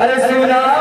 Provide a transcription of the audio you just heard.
अरे सुना